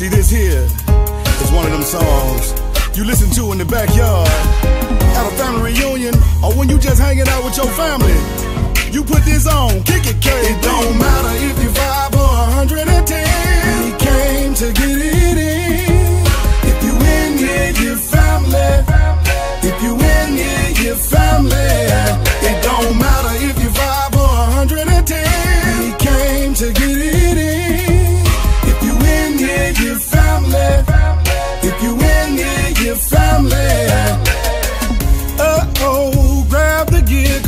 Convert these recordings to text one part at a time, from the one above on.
See, this here is one of them songs you listen to in the backyard, at a family reunion, or when you just hanging out with your family. You put this on, kick it, K. It don't matter if you five or 110.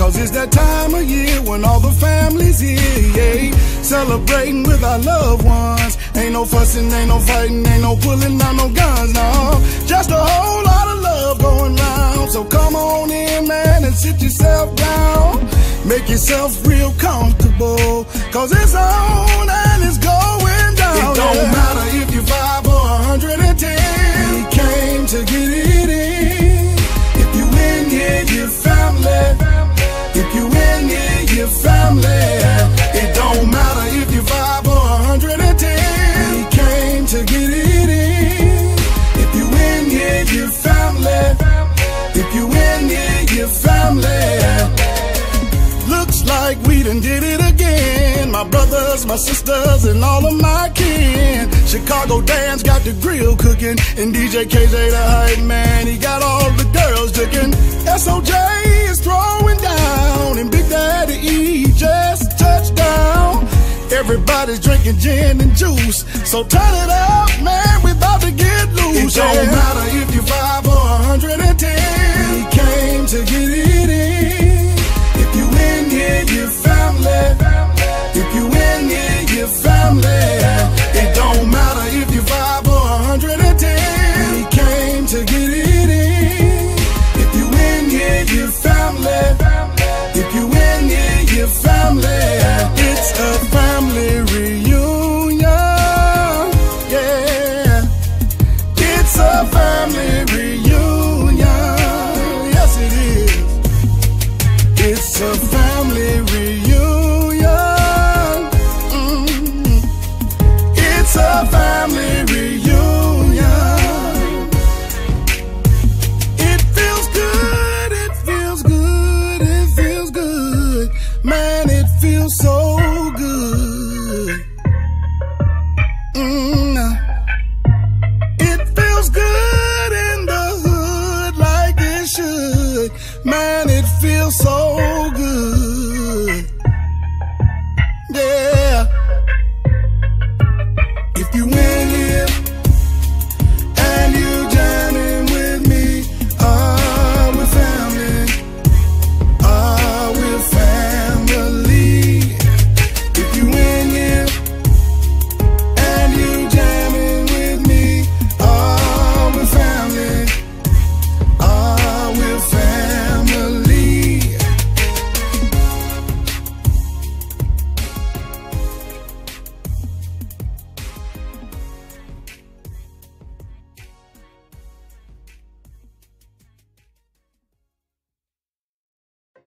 Cause it's that time of year when all the families here, yeah. Celebrating with our loved ones. Ain't no fussing, ain't no fighting, ain't no pulling out no guns, no. Just a whole lot of love going round. So come on in, man, and sit yourself down. Make yourself real comfortable, cause it's on and it's going your family. Looks like we done did it again. My brothers, my sisters, and all of my kin. Chicago Dan's got the grill cooking, and DJ KJ the hype man, he got all the girls looking. SOJ is throwing down, and Big Daddy E just touched down. Everybody's drinking gin and juice, so turn it up, man. We about to get loose. It don't yeah. matter if you're five or 110.